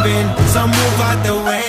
jumping, so move out the way.